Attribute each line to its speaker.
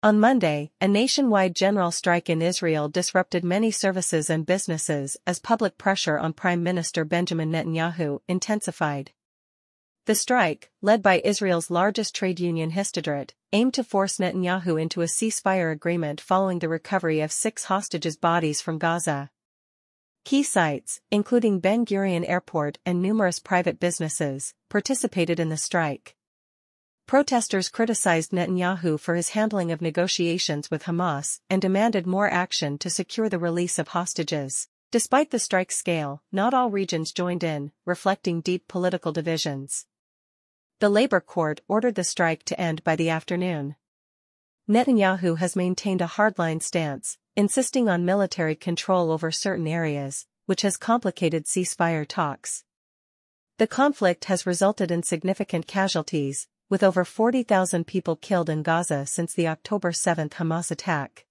Speaker 1: On Monday, a nationwide general strike in Israel disrupted many services and businesses as public pressure on Prime Minister Benjamin Netanyahu intensified. The strike, led by Israel's largest trade union Histadrut, aimed to force Netanyahu into a ceasefire agreement following the recovery of six hostages' bodies from Gaza. Key sites, including Ben Gurion Airport and numerous private businesses, participated in the strike. Protesters criticized Netanyahu for his handling of negotiations with Hamas and demanded more action to secure the release of hostages. Despite the strike scale, not all regions joined in, reflecting deep political divisions. The labor court ordered the strike to end by the afternoon. Netanyahu has maintained a hardline stance, insisting on military control over certain areas, which has complicated ceasefire talks. The conflict has resulted in significant casualties, with over 40,000 people killed in Gaza since the October 7 Hamas attack.